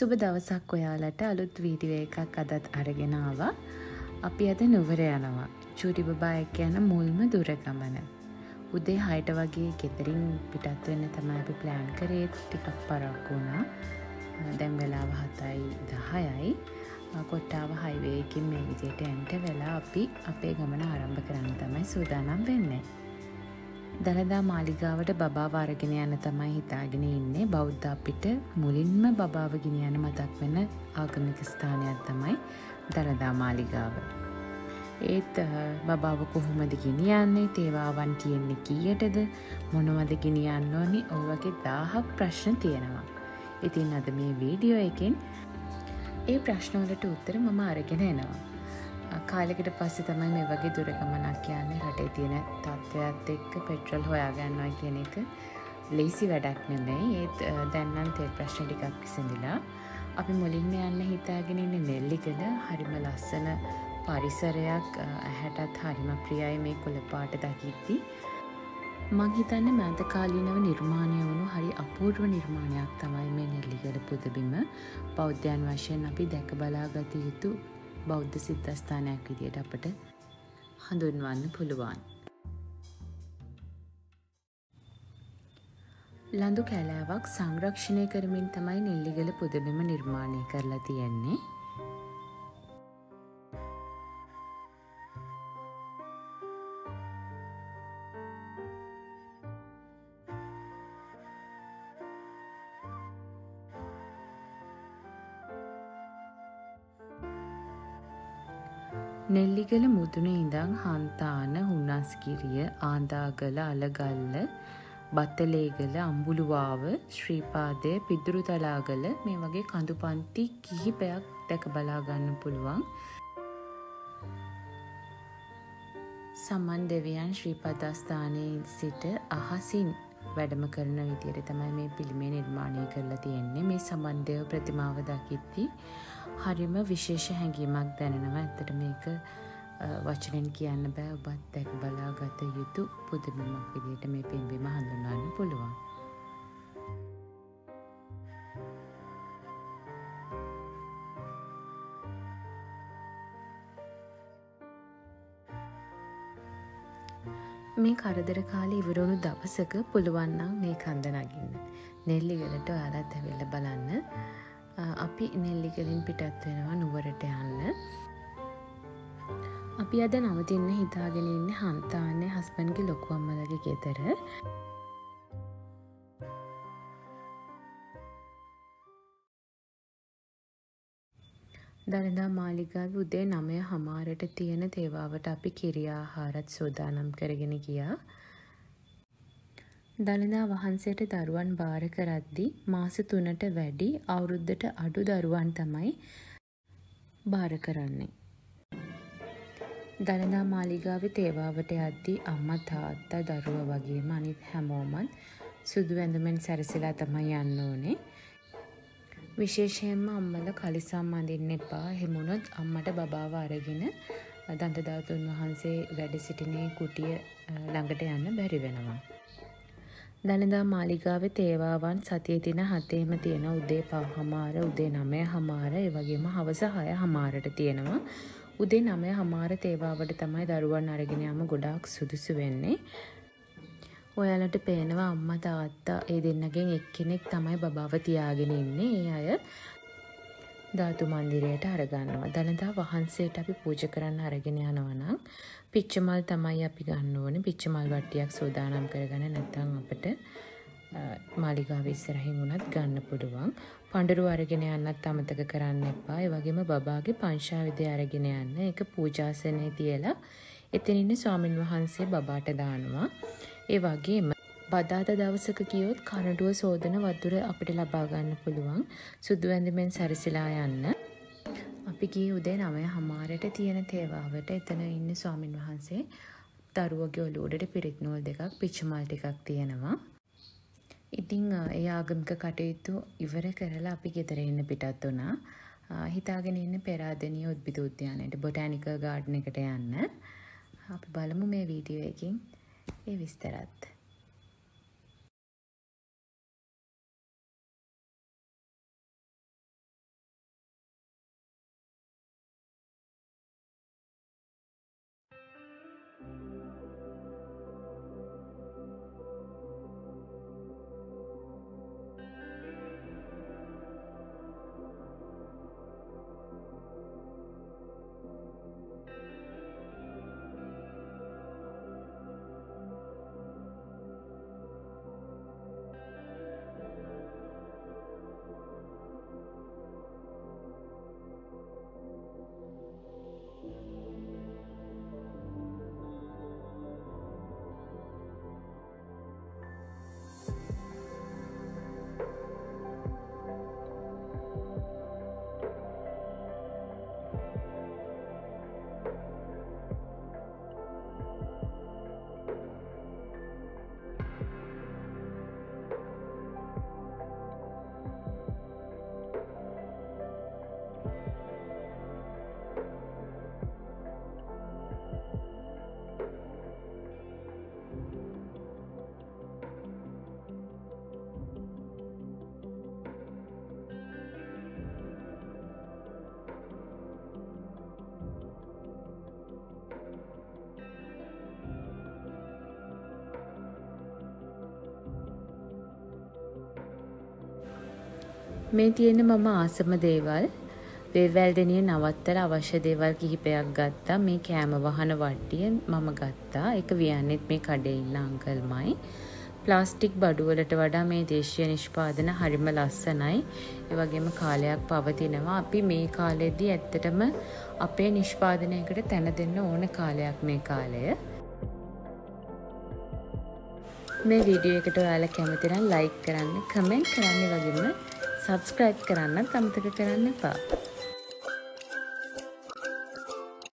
සුබ දවසක් ඔයාලට අලුත් වීඩියෝ එකක් අදත් අරගෙන ආවා. අපි අද නුවර යනවා. චූටි බබා එක්ක යන මුල්ම දුර ගමන. උදේ 6ට වගේ ගෙදරින් පිටත් වෙන්න තමයි අපි ප්ලෑන් කරේ. ටිකක් පරක්කු වුණා. දැන් වෙලාව 7:10යි. කොට්ටාව හයිවේ එකකින් මේ විදියට එන්ට වෙලා අපි අපේ ගමන ආරම්භ කරන්න තමයි සූදානම් වෙන්නේ. දළදා මාලිගාවට බබාව අරගෙන යන තමයි හිතාගෙන ඉන්නේ බෞද්ධ අපිට මුලින්ම බබාව ගෙනියන මතක් වෙන ආගමික ස්ථානයක් තමයි දළදා මාලිගාව. ඒත් බබාව කොහොමද ගෙනියන්නේ තේවාවන් තියෙන්නේ කීයටද මොනවද ගෙනියන්න ඕනි ඔවගේ දාහක් ප්‍රශ්න තියෙනවා. ඉතින් අද මේ වීඩියෝ එකින් ඒ ප්‍රශ්නවලට උත්තර මම අරගෙන එනවා. කාලෙකට පස්සේ තමයි මේ වගේ දුරගමනක් කියන්නේ. රටේ තියෙන තත්ත්වයක් එක්ක පෙට්‍රල් හොයාගන්නවා කියන එක ලේසි වැඩක් නෙමෙයි. ඒත් දැන්නම් තෙල් ප්‍රශ්න ටිකක් විසඳිලා අපි මුලින්ම යන්න හිතාගෙන ඉන්නේ නෙල්ලිගල හරිම ලස්සන පරිසරයක් ඇහැටත් හරිම ප්‍රියයි මේ කොළපාට දකිද්දි. මං හිතන්නේ මෑත කාලීනව නිර්මාණය වුණු හරි අපූර්ව නිර්මාණයක් තමයි මේ නෙල්ලිගල පුදබිම. බෞද්ධයන් වශයෙන් අපි දැක බලා ගත යුතු බෞද්ධ සිද්ධස්ථානයක් විදියට අපට හඳුන්වන්න පුළුවන්. ලඳු කැලෑවක් සංරක්ෂණය කරමින් තමයි නෙල්ලිගල පුදබිම නිර්මාණය කරලා තියෙන්නේ. නෙල්ලිගල මුදුන ඉඳං හන්තාන හුන්නස්කිරිය ආන්දාගල අලගල්ල බත්තලේගල අම්බුළුවාව ශ්‍රීපාදය පිදුරුතලාගල මේ වගේ කඳු පන්ති කිහිපයක් දැක බලාගන්න පුළුවන්. සමන් දෙවියන් ශ්‍රීපදස්ථානයේ සිට අහසින් වැඩම කරන විදියට තමයි මේ පිළිමේ නිර්මාණය කරලා තියෙන්නේ මේ සම්බන්ධය ප්‍රතිමාව දකිද්දී හරිම විශේෂ හැඟීමක් දැනෙනවා ඇත්තට මේක වචනෙන් කියන්න බෑ ඔබත් දැක් බලා ගත යුතු පුදුමමක් විදියට මේ පින්බිම හඳුන්වන්න පුළුවන්. මේ කරදර කාලේ ඉවරුණු දවසක පුළුවන්නම් මේ කන්ද නගින්න. නෙල්ලිගලට ඔයාලත් ඇවිල්ල බලන්න අපි නෙල්ලිගලින් පිටත් වෙනවා නුවරට යන්න. අපි අද නවතින්න හිතාගෙන ඉන්න හන්තාන්න හස්බන්ගේ ලොකු අම්මලගේ ගෙතර දළදා මාලිගාව උදේ නමය හමාරට තියෙන තේවාවට අපි කිරියාහාරත් සෝදානම් කරගෙන ගියා. දළදා වහන්සේට දරුවන් භාර කරද්දි මාස තුනට වැඩි අවුරුද්දට අඩු දරුවන් තමයි භාර කරන්නේ. දළදා මාලිගාවේ තේවාවට යද්දී අම්මා තාත්තා දරුවා වගේම අනිත් හැමෝමත් සුදු ඇඳුමෙන් සැරසිලා තමයි යන්න ඕනේ. විශේෂයෙන්ම අම්මල කලිසම් අඳින්න එපා. එහෙමුණොත් අම්මට බබාව අරගෙන දන්තධාතුන් වහන්සේ වැඩ සිටිනේ කුටිය ළඟට යන්න බැරි වෙනවා. දළදා මාලිගාවේ තේවාවන් සතිය දින හතේම තියෙන උදේ පහ හමාර උදේ නමය හමාර ඒ වගේම හවස හය හමාරට තියෙනවා. උදේ නමය හමාර තේවාවට තමයි දරුවන් අරගෙන යාම ගොඩාක් සුදුසු වෙන්නේ. ඔයාලට පේනවා අම්මා තාත්තා ඒ දෙන්නගෙන් එක්කෙනෙක් තමයි බබාව තියාගෙන ඉන්නේ. ඒ අය ධාතු මන්දිරයට අරගන්නවා. දළදා වහන්සේට අපි පූජ කරන්න අරගෙන යනවා නම් පිච්චමල් තමයි අපි ගන්න ඕනේ. පිච්චමල් වට්ටියක් සූදානම් කරගෙන නැත්නම් අපිට මාලිගාව ඉස්සරහින් උනත් ගන්න පුළුවන්. පඬුරු අරගෙන යන්නත් අමතක කරන්න එපා. ඒ වගේම බබාගේ පංචායුධය අරගෙන යන්න. ඒක පූජාසනේ තියලා එතන ඉන්න ස්වාමින් වහන්සේ බබාට දානවා. ඒ වගේම බදාද දවසක කියොත් කනඩුව සෝදන වතුර අපිට ලබා ගන්න පුළුවන් සුදු ඇඳුමෙන් සැරසිලා යන්න. අපි ගියේ උදේ 9 හමාරට තියෙන තේවාවට එතන ඉන්න ස්වාමින් වහන්සේ දරුවගේ ඔලුවඩට පිරිත් නූල් දෙකක් පිච්චමල් ටිකක් තියෙනවා. ඉතින් ඒ ආගමික කටයුතු ඉවර කරලා අපි ගෙදර එන්න පිටත් වුණා. හිතාගෙන ඉන්න පෙරාදෙනිය උද්භිද උද්‍යානයට බොටැනිකල් ගාඩන් එකට යන්න. අපි බලමු මේ වීඩියෝ එකකින් ඒ විස්තරත්. මේ තියෙන මම ආසම දේවල් වේවැල්දෙනිය නවත්තල අවශ්‍ය දේවල් කිහිපයක් ගත්තා. මේ කෑම වහන වට්ටිය මම ගත්තා. එක වියන්නෙත් මේ කඩේ ඉන්න අංකල්මයි. ප්ලාස්ටික් බඩුවලට වඩා මේ දේශීය නිෂ්පාදන හරිම ලස්සනයි. ඒවගේම කාලයක් පවතිනවා. අපි මේ කාලෙදී ඇත්තටම අපේ නිෂ්පාදනයකට තැන දෙන්න ඕන කාලයක් මේ කාලය. මේ වීඩියෝ එකට ඔයාලා කැමතිනම් ලයික් කරන්න කමෙන්ට් කරන්න. වගේම සබස්ක්‍රයිබ් කරන්නත් අමතක කරන්න එපා.